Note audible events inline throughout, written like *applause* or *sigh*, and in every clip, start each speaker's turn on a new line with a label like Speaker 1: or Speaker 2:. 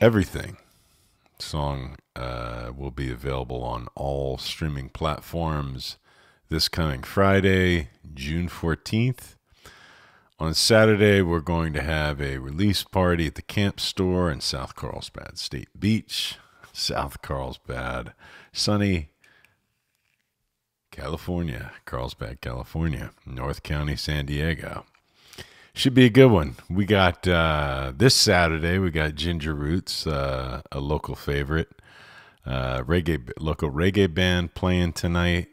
Speaker 1: Everything song uh, will be available on all streaming platforms this coming Friday, June 14th. On Saturday, we're going to have a release party at the Camp Store in South Carlsbad State Beach, South Carlsbad, sunny California, Carlsbad, California, North County, San Diego. Should be a good one. We got uh, this Saturday. We got Ginger Roots, uh, a local favorite, uh, reggae local reggae band playing tonight.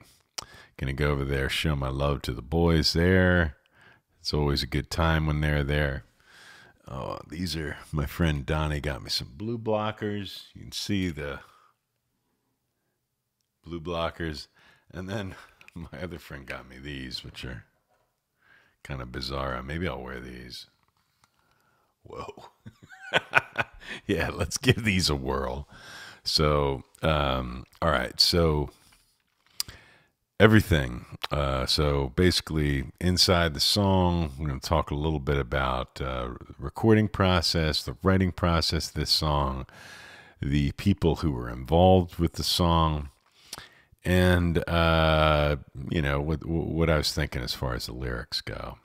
Speaker 1: Gonna go over there, show my love to the boys there. It's always a good time when they're there. Oh, these are my friend Donnie got me some blue blockers. You can see the blue blockers, and then *laughs* my other friend got me these, which are kind of bizarre. Maybe I'll wear these. Whoa. *laughs* yeah, let's give these a whirl. So, um, all right. So, everything. Uh, so, basically, inside the song, we're going to talk a little bit about uh, recording process, the writing process this song, the people who were involved with the song, and uh, you know what what I was thinking as far as the lyrics go.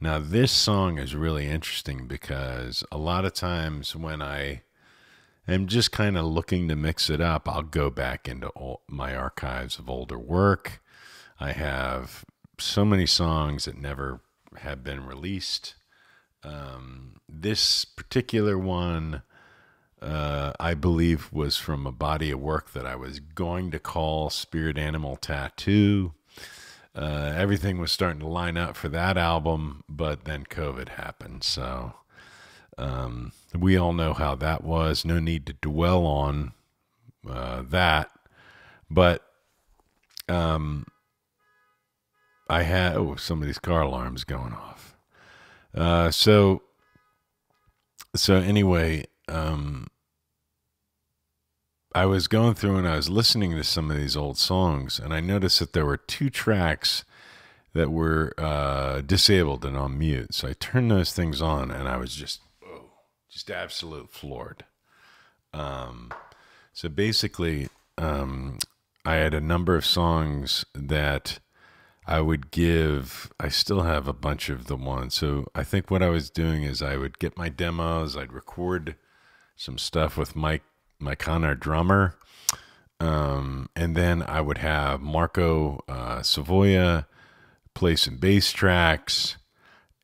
Speaker 1: Now, this song is really interesting because a lot of times when I am just kind of looking to mix it up, I'll go back into my archives of older work. I have so many songs that never have been released. Um, this particular one uh, I believe, was from a body of work that I was going to call Spirit Animal Tattoo. Uh, everything was starting to line up for that album, but then COVID happened. So um, we all know how that was. No need to dwell on uh, that. But um, I had, oh, some of these car alarms going off. Uh, so, so anyway, um, I was going through and I was listening to some of these old songs, and I noticed that there were two tracks that were uh, disabled and on mute. So I turned those things on, and I was just, oh, just absolute floored. Um, so basically, um, I had a number of songs that I would give. I still have a bunch of the ones. So I think what I was doing is I would get my demos, I'd record some stuff with Mike, my Connor drummer. Um, and then I would have Marco uh, Savoya play some bass tracks.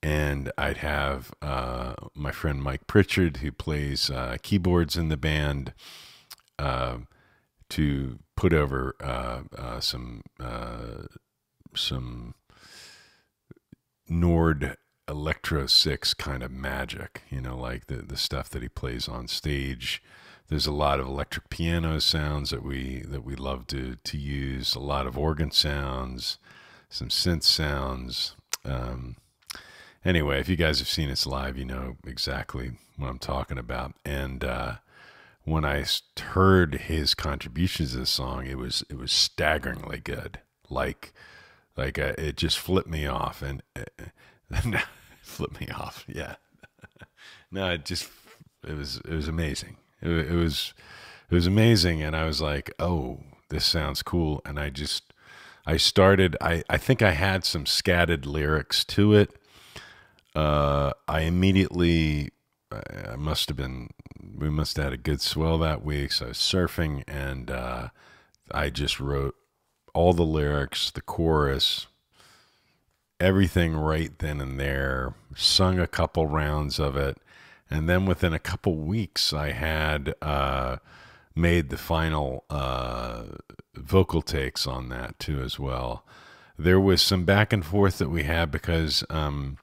Speaker 1: And I'd have uh, my friend Mike Pritchard, who plays uh, keyboards in the band, uh, to put over uh, uh, some some Nord electro six kind of magic you know like the the stuff that he plays on stage there's a lot of electric piano sounds that we that we love to to use a lot of organ sounds some synth sounds um, anyway if you guys have seen us live you know exactly what i'm talking about and uh, when i heard his contributions to the song it was it was staggeringly good like like uh, it just flipped me off and *laughs* uh, flip me off. Yeah. *laughs* no, it just it was it was amazing. It, it was it was amazing, and I was like, oh, this sounds cool, and I just I started. I I think I had some scattered lyrics to it. Uh, I immediately I must have been we must have had a good swell that week. So I was surfing and uh, I just wrote all the lyrics, the chorus, everything right then and there, sung a couple rounds of it, and then within a couple weeks, I had uh, made the final uh, vocal takes on that too, as well. There was some back and forth that we had because um,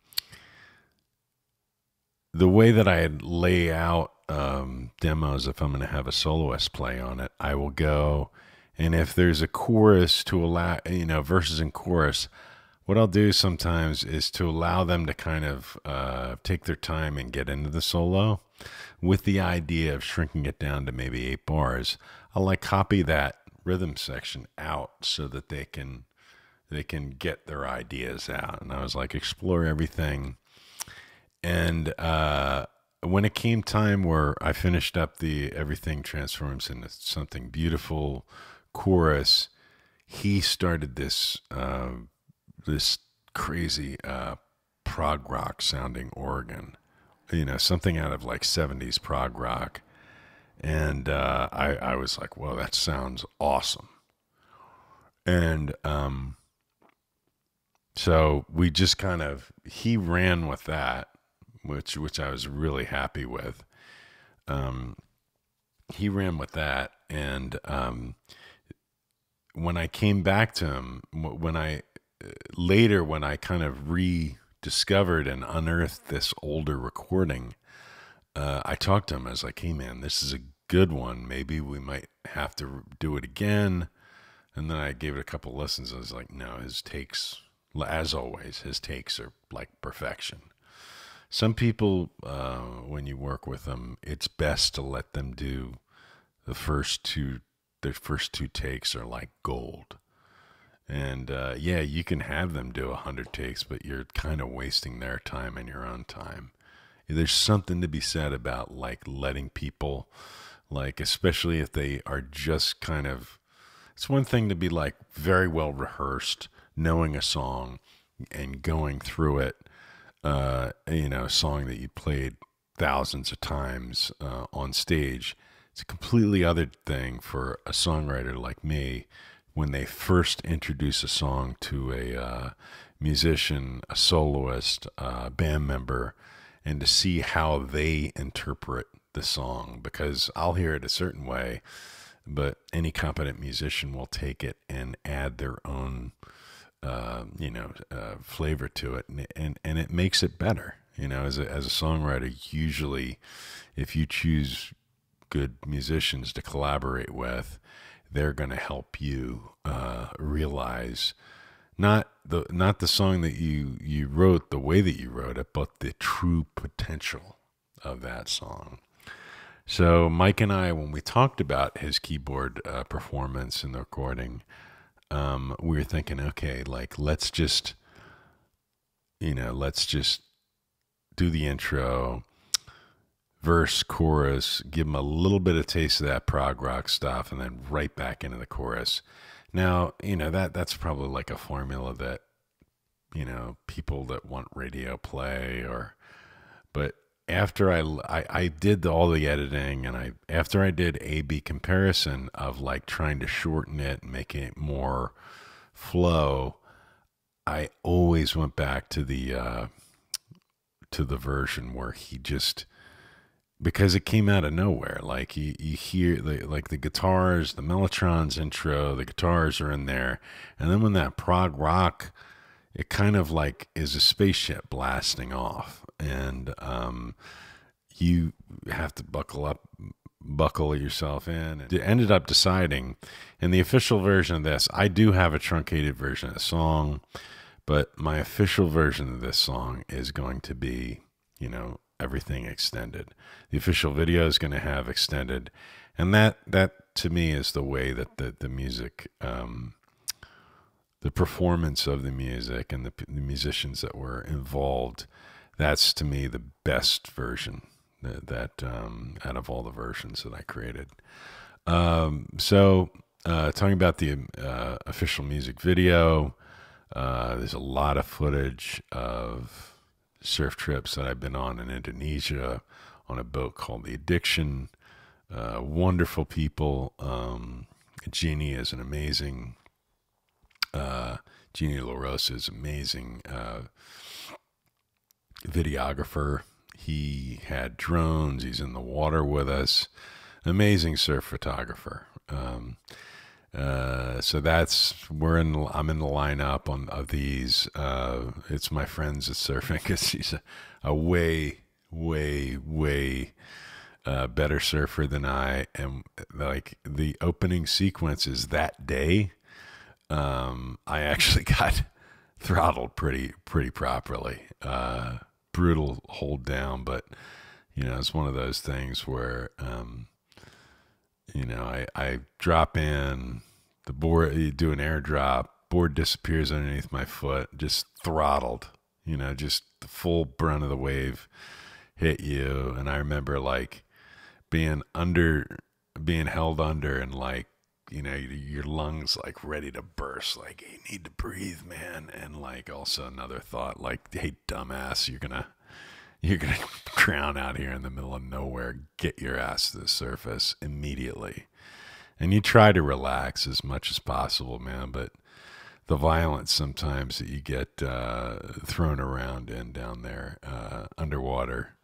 Speaker 1: the way that I had lay out um, demos, if I'm going to have a soloist play on it, I will go, and if there's a chorus to allow, you know, verses and chorus, what I'll do sometimes is to allow them to kind of uh, take their time and get into the solo with the idea of shrinking it down to maybe eight bars. I'll like copy that rhythm section out so that they can they can get their ideas out. And I was like explore everything. And uh, when it came time where I finished up the everything transforms into something beautiful chorus, he started this uh, this crazy uh, prog rock sounding organ, you know, something out of like '70s prog rock, and uh, I I was like, whoa, that sounds awesome, and um, so we just kind of he ran with that, which which I was really happy with. Um, he ran with that, and um, when I came back to him, when I later when I kind of rediscovered and unearthed this older recording, uh, I talked to him. I like, "Hey, man, this is a good one. Maybe we might have to do it again." And then I gave it a couple lessons. I was like, "No, his takes, as always, his takes are like perfection." Some people, uh, when you work with them, it's best to let them do the first two. Their first two takes are like gold and uh, yeah, you can have them do a hundred takes, but you're kind of wasting their time and your own time. There's something to be said about like letting people, like especially if they are just kind of. It's one thing to be like very well rehearsed, knowing a song, and going through it. Uh, you know, a song that you played thousands of times uh, on stage. It's a completely other thing for a songwriter like me when they first introduce a song to a uh, musician, a soloist, a band member, and to see how they interpret the song. Because I'll hear it a certain way, but any competent musician will take it and add their own, uh, you know, uh, flavor to it, and, and and it makes it better. You know, as a as a songwriter, usually, if you choose good musicians to collaborate with they're going to help you uh, realize not the not the song that you you wrote the way that you wrote it, but the true potential of that song. So Mike and I, when we talked about his keyboard uh, performance in the recording, um, we were thinking, okay, like let's just, you know, let's just do the intro verse, chorus, give them a little bit of taste of that prog rock stuff, and then right back into the chorus. Now, you know that that's probably like a formula that you know people that want radio play or, but after I, I, I did all the editing and I after I did A B comparison of like trying to shorten it and make it more flow, I always went back to the uh, to the version where he just because it came out of nowhere. Like you, you hear the, like the guitars, the Mellotron's intro, the guitars are in there, and then when that prog rock, it kind of like is a spaceship blasting off, and um, you have to buckle up, buckle yourself in. And it ended up deciding, in the official version of this, I do have a truncated version of the song, but my official version of this song is going to be, you know, everything extended. The official video is going to have extended, and that that to me is the way that the the music, um, the performance of the music, and the, the musicians that were involved. That's to me the best version that, that um, out of all the versions that I created. Um, so uh, talking about the uh, official music video, uh, there's a lot of footage of surf trips that I've been on in Indonesia on a boat called the Addiction. Uh, wonderful people. Um, Jeannie is an amazing. Uh, Jeannie LaRosa is amazing uh, videographer. He had drones. He's in the water with us. Amazing surf photographer. Um, uh, so that's we're in. I'm in the lineup on of these. Uh, it's my friends at surfing *laughs* because he's a, a, way, way, way uh, better surfer than I am. Like the opening sequence is that day. Um, I actually *laughs* got throttled pretty pretty properly. Uh, brutal hold down, but you know it's one of those things where. Um, you know, I, I drop in the board, do an airdrop, board disappears underneath my foot, just throttled, you know, just the full brunt of the wave hit you. And I remember like being under, being held under and like, you know, your lungs like ready to burst. Like, you need to breathe, man. And like also another thought, like, hey, dumbass, you're gonna, you're gonna *laughs* drown out here in the middle of nowhere. Get your ass to the surface immediately. And you try to relax as much as possible, man. But the violence sometimes that you get uh, thrown around in down there uh, underwater.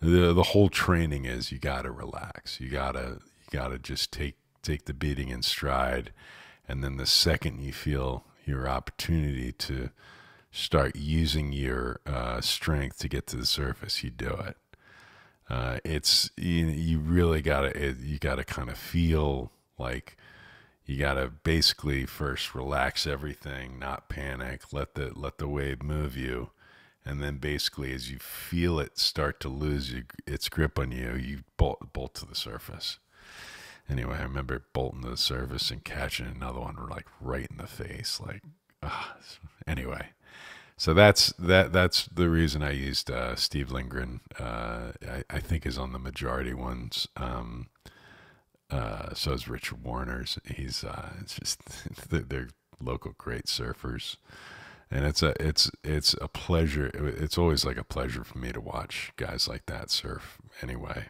Speaker 1: The the whole training is you got to relax. You gotta you gotta just take take the beating in stride, and then the second you feel your opportunity to start using your uh, strength to get to the surface, you do it. Uh, it's you, you really gotta you gotta kind of feel like you gotta basically first relax everything, not panic, let the let the wave move you, and then basically as you feel it start to lose its grip on you, you bolt bolt to the surface. Anyway, I remember bolting to the surface and catching another one like right in the face. Like, uh, anyway, so that's that. That's the reason I used uh, Steve Lindgren. Uh, I, I, think is on the majority ones. Um, uh, so is Richard Warner's. He's uh, it's just *laughs* they're local great surfers, and it's a it's it's a pleasure. It's always like a pleasure for me to watch guys like that surf. Anyway,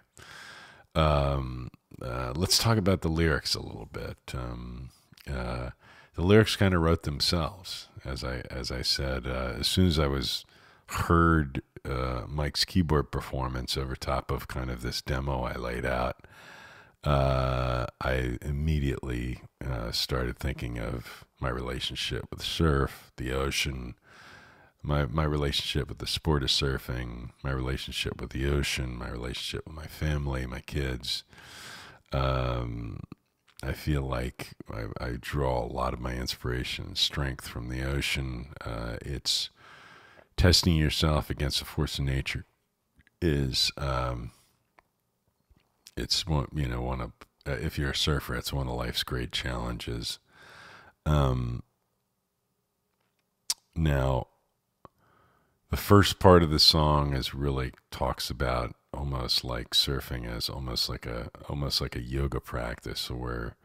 Speaker 1: um, uh, let's talk about the lyrics a little bit. Um, uh, the lyrics kind of wrote themselves, as I as I said. Uh, as soon as I was heard uh, Mike's keyboard performance over top of kind of this demo I laid out, uh, I immediately uh, started thinking of my relationship with surf, the ocean, my my relationship with the sport of surfing, my relationship with the ocean, my relationship with my family, my kids. Um, I feel like I, I, draw a lot of my inspiration and strength from the ocean. Uh, it's testing yourself against the force of nature is um, it's one you know one of uh, if you're a surfer, it's one of life's great challenges. Um, now the first part of the song is really talks about almost like surfing as almost like a almost like a yoga practice where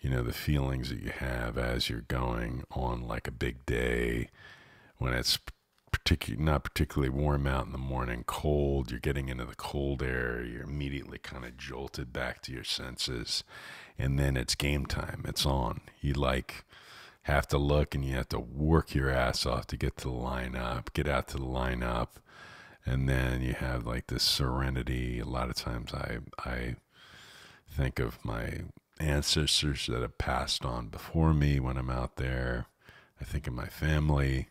Speaker 1: you know the feelings that you have as you're going on like a big day when it's particularly not particularly warm out in the morning cold you're getting into the cold air you're immediately kind of jolted back to your senses and then it's game time it's on. You like have to look and you have to work your ass off to get to the lineup, get out to the lineup, and then you have like this serenity. A lot of times I I think of my ancestors that have passed on before me when I'm out there. I think of my family.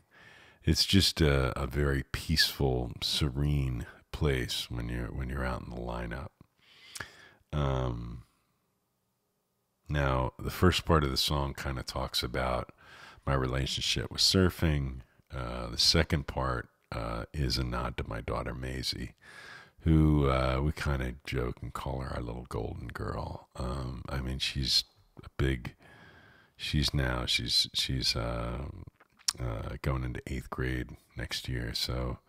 Speaker 1: It's just a, a very peaceful, serene place when you're when you're out in the lineup. Um, now, the first part of the song kind of talks about my relationship with surfing. Uh, the second part uh, is a nod to my daughter Maisie, who uh, we kind of joke and call her our little golden girl. Um, I mean, she's a big. She's now she's she's uh, uh, going into eighth grade next year, so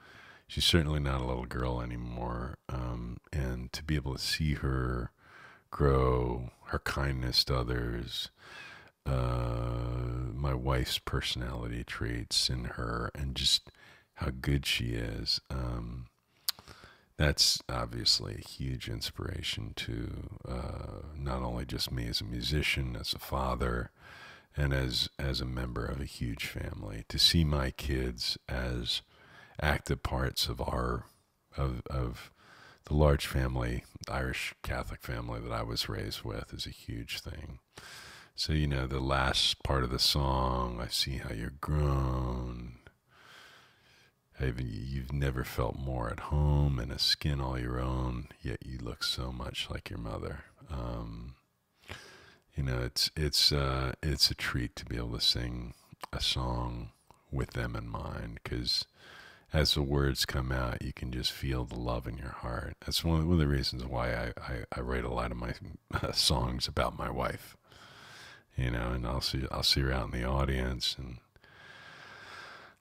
Speaker 1: she's certainly not a little girl anymore. Um, and to be able to see her grow, her kindness to others, uh, my wife's personality traits in her, and just how good she is. Um, that's obviously a huge inspiration to uh, not only just me as a musician, as a father, and as as a member of a huge family. To see my kids as active parts of our of of the large family, Irish Catholic family that I was raised with is a huge thing. So, you know, the last part of the song, I see how you're grown. Even you've never felt more at home in a skin all your own, yet you look so much like your mother. Um, you know, it's it's uh, it's a treat to be able to sing a song with them in mind because as the words come out, you can just feel the love in your heart. That's one of, one of the reasons why I, I, I, write a lot of my uh, songs about my wife. You know, and I'll see I'll see her out in the audience, and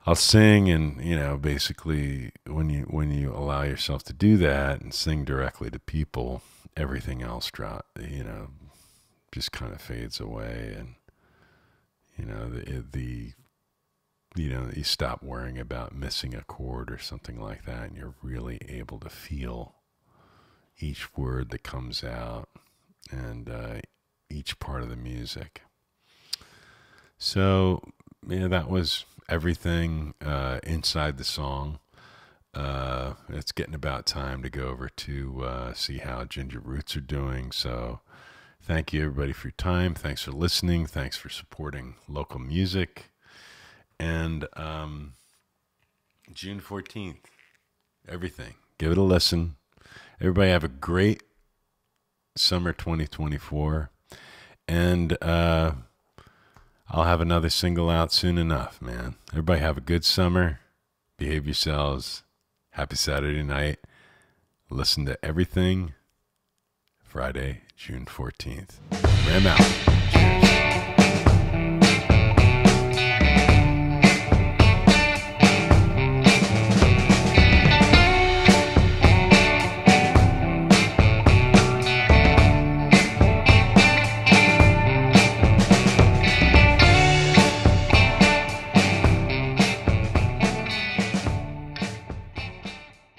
Speaker 1: I'll sing and you know basically when you when you allow yourself to do that and sing directly to people everything else drop you know just kind of fades away and you know the the you know you stop worrying about missing a chord or something like that and you're really able to feel each word that comes out and uh, each part of the music. So yeah that was everything uh, inside the song. Uh, it's getting about time to go over to uh, see how Ginger Roots are doing. So, thank you everybody for your time. Thanks for listening. Thanks for supporting local music. And um, June 14th, everything. Give it a listen. Everybody have a great summer 2024. And, uh, I'll have another single out soon enough, man. Everybody have a good summer. Behave yourselves. Happy Saturday night. Listen to everything Friday, June 14th. Ram out.